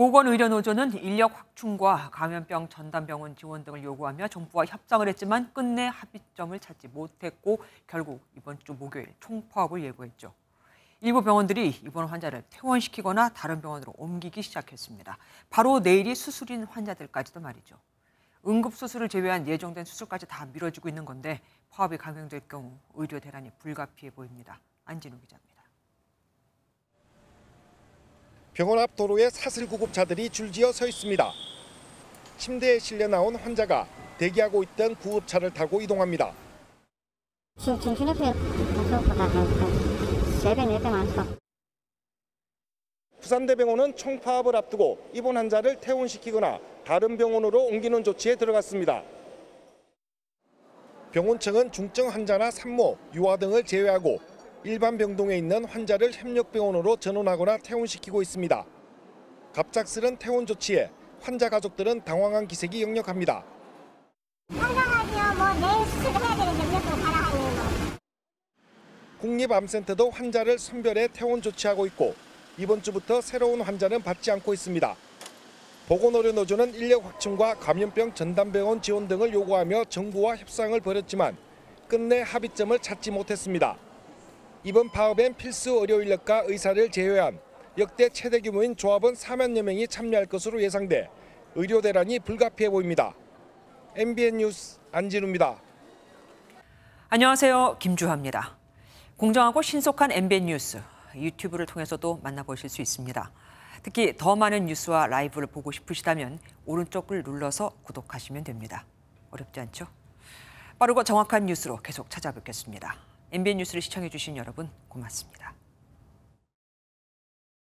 보건의료노조는 인력 확충과 감염병 전담병원 지원 등을 요구하며 정부와 협상을 했지만 끝내 합의점을 찾지 못했고 결국 이번 주 목요일 총파업을 예고했죠. 일부 병원들이 입원 환자를 퇴원시키거나 다른 병원으로 옮기기 시작했습니다. 바로 내일이 수술인 환자들까지도 말이죠. 응급수술을 제외한 예정된 수술까지 다 미뤄지고 있는 건데 파업이 강행될 경우 의료 대란이 불가피해 보입니다. 안진우 기자입니다. 병원 앞 도로에 사슬 구급차들이 줄지어 서 있습니다. 침대에 실려 나온 환자가 대기하고 있던 구급차를 타고 이동합니다. 지금 정신없이 가서보다 한 세배 네배 많죠. 부산대병원은 총파업을 앞두고 입원 환자를 퇴원시키거나 다른 병원으로 옮기는 조치에 들어갔습니다. 병원청은 중증 환자나 산모, 유아 등을 제외하고 일반 병동에 있는 환자를 협력병원으로 전원하거나 퇴원시키고 있습니다. 갑작스런 퇴원 조치에 환자 가족들은 당황한 기색이 역력합니다. 한강하지요. 뭐 내일 수술을 해야 되는데 무조건 가라 하니 뭐. 국립암센터도 환자를 선별해 퇴원 조치하고 있고 이번 주부터 새로운 환자는 받지 않고 있습니다. 보건의료노조는 인력 확충과 감염병 전담병원 지원 등을 요구하며 정부와 협상을 벌였지만 끝내 합의점을 찾지 못했습니다. 이번 파업엔 필수 의료 인력과 의사를 제외한 역대 최대 규모인 조합원 4만여 명이 참여할 것으로 예상돼 의료 대란이 불가피해 보입니다. MBN 뉴스 안진우입니다. 안녕하세요. 김주하입니다. 공정하고 신속한 MBN 뉴스 유튜브를 통해서도 만나보실 수 있습니다. 특히 더 많은 뉴스와 라이브를 보고 싶으시다면 오른쪽을 눌러서 구독하시면 됩니다. 어렵지 않죠? 빠르고 정확한 뉴스로 계속 찾아뵙겠습니다. MBN 뉴스를 시청해주신 여러분 고맙습니다.